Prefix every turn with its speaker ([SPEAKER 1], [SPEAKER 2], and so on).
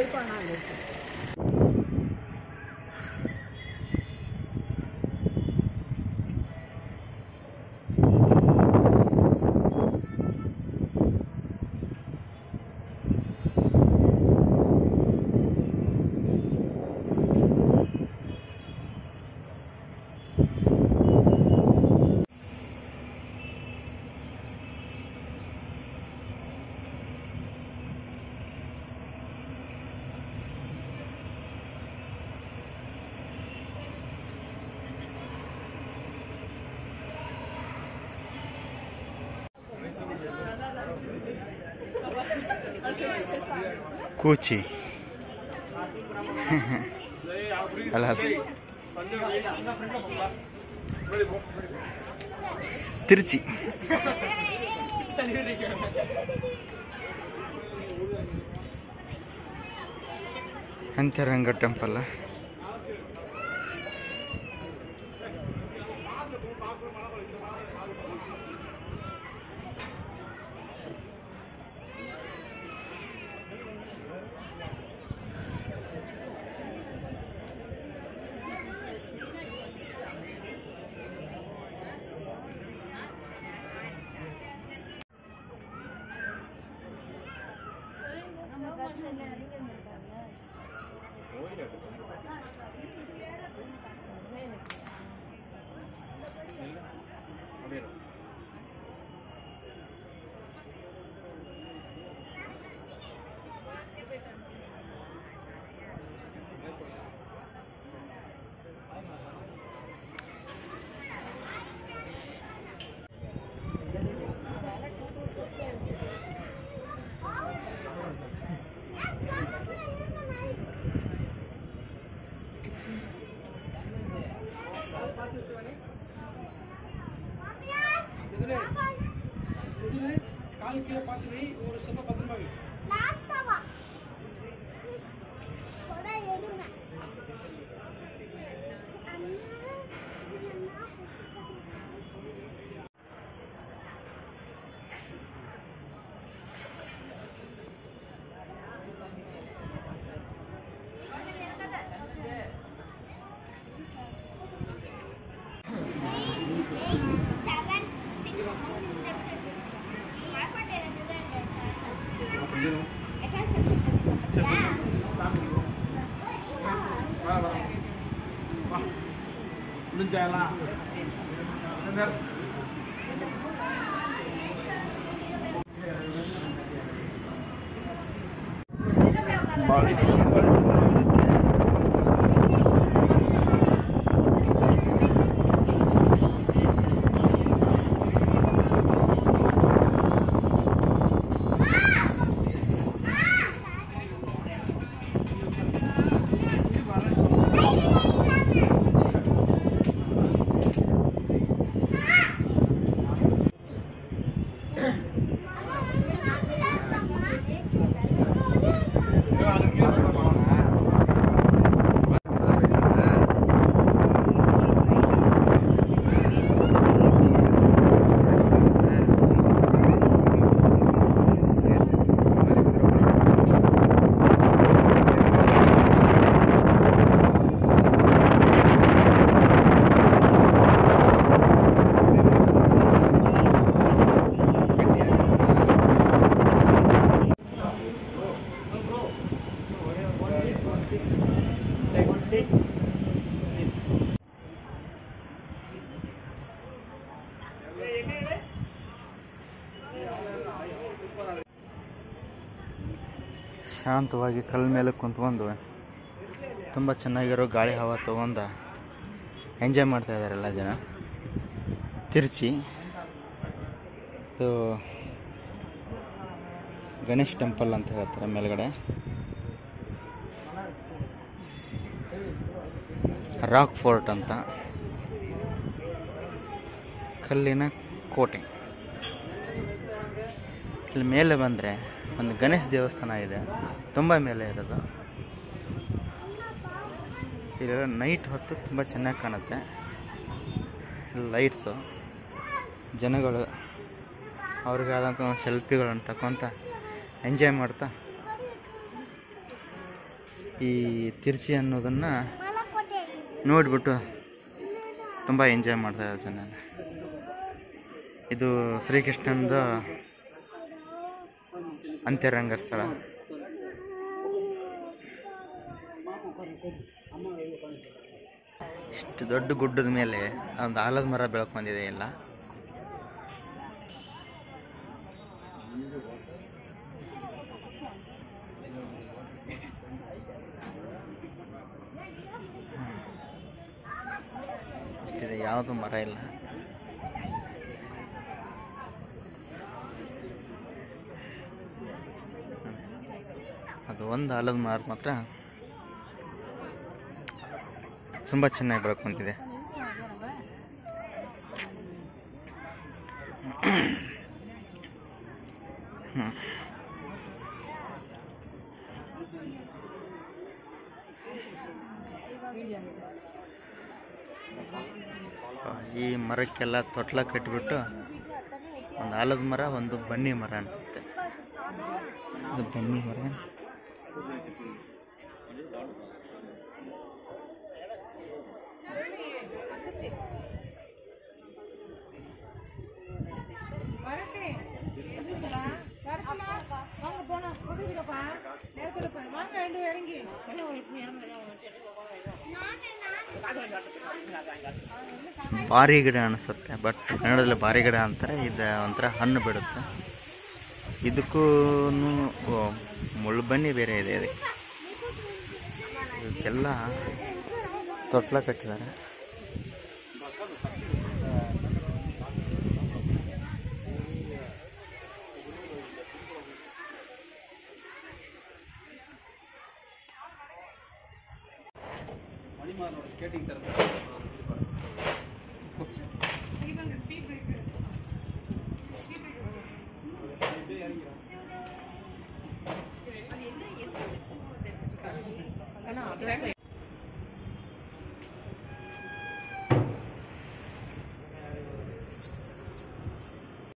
[SPEAKER 1] 这一段哪里的？
[SPEAKER 2] ಕೂಚಿ. ಅಲ್ಲ. ತಿರುಚಿ. ಅಂತರಂಗ temple
[SPEAKER 3] na. belum jalan benar Balik.
[SPEAKER 2] ಶಾಂತವಾಗಿ ಕಲ್ ಮೇಲೆ ಕುಂತ್ಕೊಂಡು ತುಂಬ ಚೆನ್ನಾಗಿರೋ ಗಾಳಿ ಹವಾ ತೊಗೊಂಡು ಎಂಜಾಯ್ ಮಾಡ್ತಾ ಇದ್ದಾರೆ ಎಲ್ಲ ಜನ. ತಿರುಚಿ. ಇದು ಗಣೇಶ್ ಟೆಂಪಲ್ ಅಂತ ಹೇಳ್ತಾರೆ ಮೇಲ್ಗಡೆ. ರಾಕ್ ಫೋರ್ಟ್ ಅಂತ. ಕಲ್ಲಿನ ಕೋಟೆ. ಇಲ್ಲಿ ಮೇಲೆ ಬಂದರೆ ಒಂದು ಗಣೇಶ ದೇವಸ್ಥಾನ ಇದೆ. ತುಂಬ ಮೇಲೆ ಇರೋದು. ಇಲ್ಲೆಲ್ಲ ನೈಟ್ ಹೊತ್ತು ತುಂಬ ಚೆನ್ನಾಗಿ ಕಾಣುತ್ತೆ. ಲೈಟ್ಸು ಜನಗಳು ಅವ್ರಿಗಾದಂಥ ಒಂದು ಸೆಲ್ಫಿಗಳನ್ನು ತಗೊತ ಎಂಜಾಯ್ ಮಾಡ್ತಾ ಈ ತಿರ್ಚಿ ಅನ್ನೋದನ್ನು ನೋಡಿಬಿಟ್ಟು ತುಂಬ ಎಂಜಾಯ್ ಮಾಡ್ತಾ ಇದ್ದಾರೆ ಜನ ಇದು ಶ್ರೀಕೃಷ್ಣಂದು ಅಂತ್ಯರಂಗ ಸ್ಥಳ ಇಷ್ಟು ದೊಡ್ಡ ಗುಡ್ಡದ ಮೇಲೆ ಒಂದು ಆಲದ ಮರ ಬೆಳ್ಕೊಂಡಿದೆ ಎಲ್ಲ ಇಷ್ಟಿದೆ, ಯಾವುದು ಮರ ಇಲ್ಲ. ಒಂದು ಆಲದ ಮರ ಮಾತ್ರ ತುಂಬ ಚೆನ್ನಾಗಿ ಬೆಳ್ಕೊಂತಿದೆ ಈ ಮರಕ್ಕೆಲ್ಲ ತೊಟ್ಲ ಕಟ್ಟಿಬಿಟ್ಟು ಒಂದು ಆಲದ ಮರ, ಒಂದು ಬನ್ನಿ ಮರ ಅನಿಸುತ್ತೆ. ಬನ್ನಿ ಮರ. ಬಾರಿ ಗಿಡ ಅನಿಸುತ್ತೆ ಬಟ್ ಕನ್ನಡದಲ್ಲಿ ಭಾರಿ ಗಿಡ ಅಂತಾರೆ ಇದು ಒಂಥರ ಹಣ್ಣು ಬಿಡುತ್ತೆ. ಇದಕ್ಕೂ ಮುಳ್ಳು ಬನ್ನಿ ಬೇರೆ ಇದೆ ಅದಕ್ಕೆ ಇದಕ್ಕೆಲ್ಲ ತೊಟ್ಲ ಕಟ್ಟಿದ್ದಾರೆ.
[SPEAKER 3] 啊，您
[SPEAKER 1] 的意思是中午得吃？啊，对对。